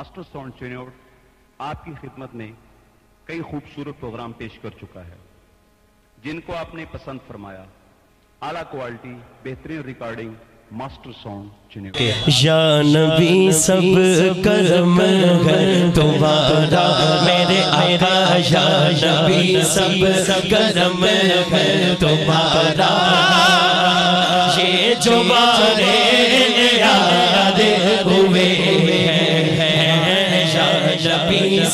Master sound چینیور آپ کی خدمت میں کئی خوبصورت پروگرام پیش کر چکا ہے، جن کو آپ نے پسند فرمایا۔ اعلیٰ کوالٹی بہترین ریکارڈنگ ماسٹر ساؤنڈ چینیور یا نبی سب کرم ہے، تمہارا میرے آقا، یا نبی سب کرم ہے، تمہارا یہ جو بارے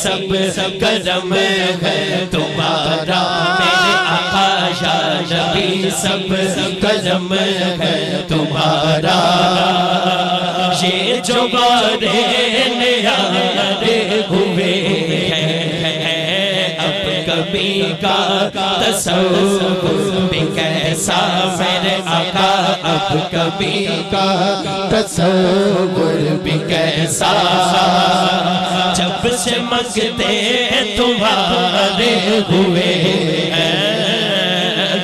سب کرم ہے تمہارا۔ میرے آقا شاہ نبی سب کرم ہے تمہارا۔ یہ جو بارے نیارے ہوئے ہیں کبھی کا تصور بھی کیسا میرے آقا اب کبھی کا تصور بھی کیسا جب سے مگتے تمہارے ہوئے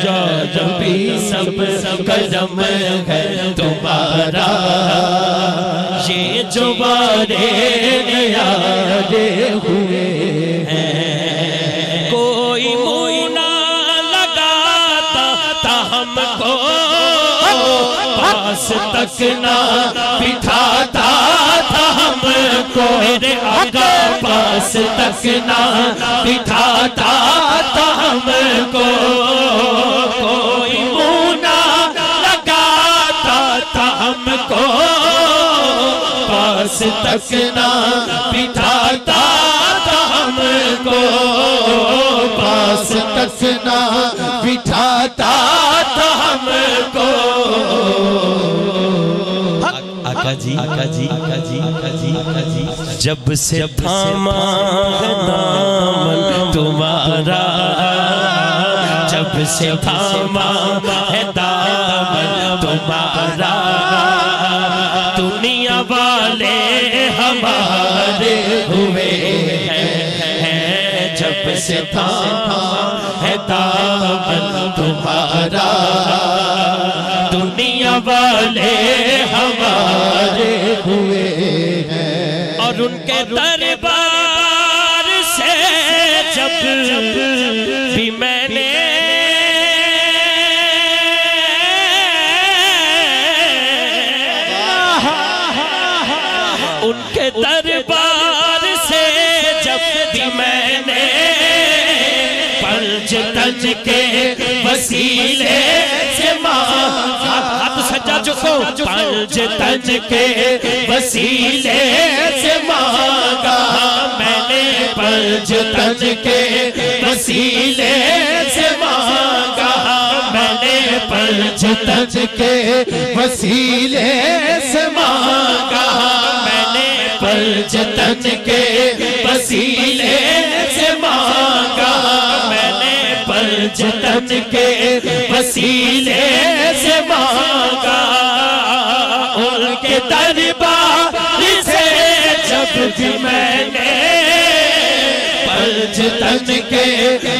جو جب بھی سب قدم ہے تمہارا، یہ جو بارے نیارے ہوئے پاس تک نہ بٹھاتا تھا ہم کو۔ میرے آقا پاس تک نہ بٹھاتا تھا ہم کو۔ کوئی مونا لگاتا تھا ہم کو۔ پاس تک نہ بٹھاتا تھا ہم کو۔ پاس تک نہ بٹھاتا تھا ہم کو۔ آقا جی آقا جی آقا جی آقا جی آقا جی جب سے تھاما ہے دامن تمہارا جب سے تھاما ہے دامن تمہارا دنیا والے ہمارے ہوئے ہیں جب سے تھاما ہے دامن تمہارا دنیا والے ہمارے ہوئے ہیں۔ اور ان کے دربار سے جب بھی میں نے ان کے دربار سے جب بھی میں نے پنج تنج کے وسیلے پنج تنج کے وسیلے سے مانگا۔ میں نے پنج تنج کے وسیلے سے مانگا۔ میں نے پنج تج کے وسیلے سے مانگا۔ میں نے پنج تج کے وسیلے سے مانگا۔ میں نے پنج تج کے وسیلے سے مانگا۔ دربار سے جب بھی میں نے پنج تج کے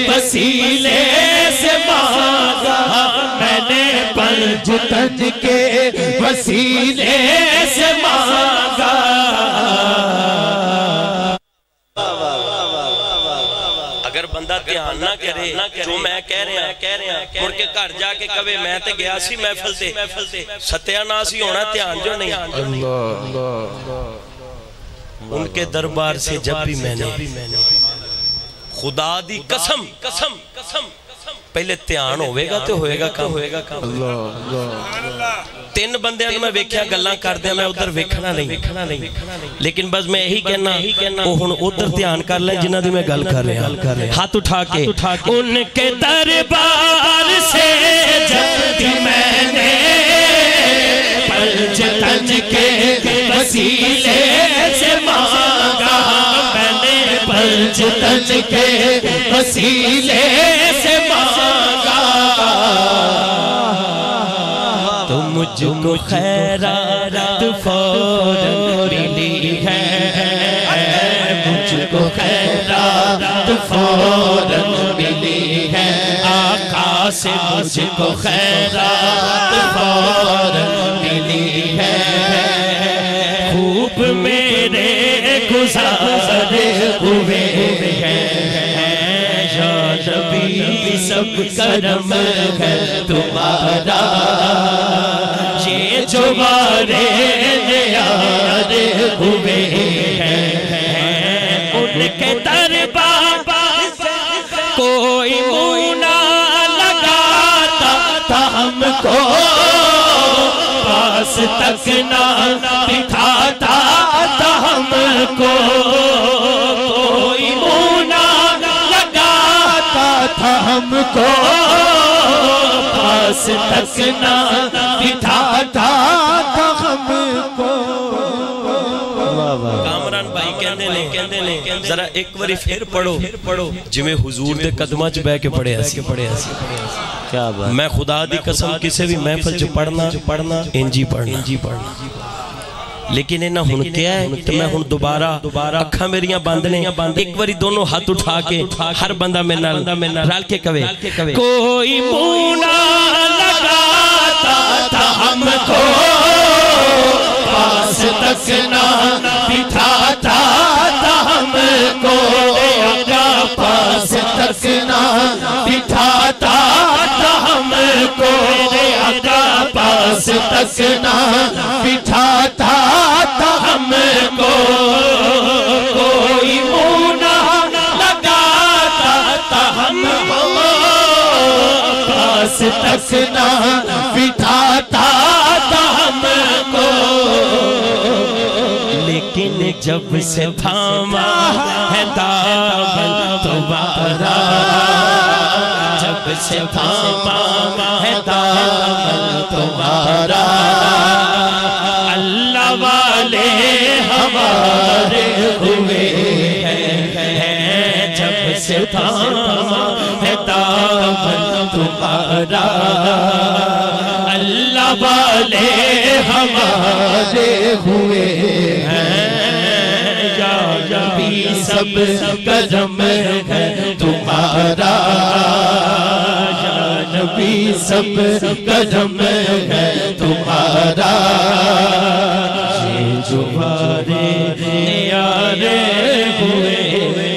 وسیلے سے مانگا، میں نے پنج تج کے وسیلے سے مانگا۔ دھیان نہ کرے جو میں کہہ رہا کہہ رہا مڑ کے گھر جا کے کہے میں تے گیا سی محفل تے۔ ستیا ناس ہی ہونا دھیان جو نہیں۔ ان کے دربار سے جب بھی میں نے خدا دی قسم قسم قسم پہلے دھیان ہوئے گا تو ہوئے گا کام ہوئے گا کام تین بندے میں ویکھیا گلاں کر دیا میں ادھر ویکھنا نہیں لیکن بس میں یہی کہنا وہ ہن ادھر دھیان کر لیں جنہ دی میں گل کر رہا ہاتھ اٹھا کے ان کے دربار سے جب میں نے پنج تنج کے وسیلے سے مانگا میں نے پنج تنج کے وسیلے کو خیرات فوراً ملی ہے۔ مجھ کو خیرات فوراً ملی ہے۔ آقا سے مجھ کو خیرات فوراً ملی ہے۔ خوب میرے گزارے ہوئے ہیں۔ سب کرم ہے تمہارا۔ مارے نیارے ہوئے ہیں۔ ان کے دربار کوئی مونا لگاتا تھا ہم کو پاس تک نہ دکھاتا تھا ہم کو۔ کوئی مونا لگاتا تھا ہم کو۔ پاس تک نہ دکھاتا تھا ہم کو۔ کامران بھائی کہندے نے کہندے نے ذرا ایک واری پھر پڑھو۔ پڑھو جویں حضور دے قدماں چ بیٹھ کے پڑھے اسی پڑھے کیا بات۔ میں خدا دی قسم کسے بھی محفل چ پڑھنا پڑھنا انجی پڑھنا انجی پڑھنا۔ لیکن انہاں ہن کیا ہے کہ میں ہن دوبارہ اکھاں میریاں بند نے ایک واری دونوں ہاتھ اٹھا کے ہر بندہ میرے نال رل کے کہے کوئی مونا لگاتا تھا ہم کو پاس تک نہ آقا تک نہ بٹھاتا تھا ہم کو۔ کوئی مونا لگاتا تھا ہم کو۔ پاس تک نہ بٹھاتا تھا ہم کو۔ لیکن جب سے تھاما ہے دامن تمہارا جب سے تھاما ہے دامن تمہارا۔ اللہ والے ہمارے ہوئے ہیں۔ جب سے تھاما ہے دامن تمہارا۔ اللہ والے ہمارے ہوئے ہیں۔ یا نبی سب قدم ہے تمہارا۔ بھی سب قدم ہے تمہارا۔ یہ جو بارے نیارے ہوئے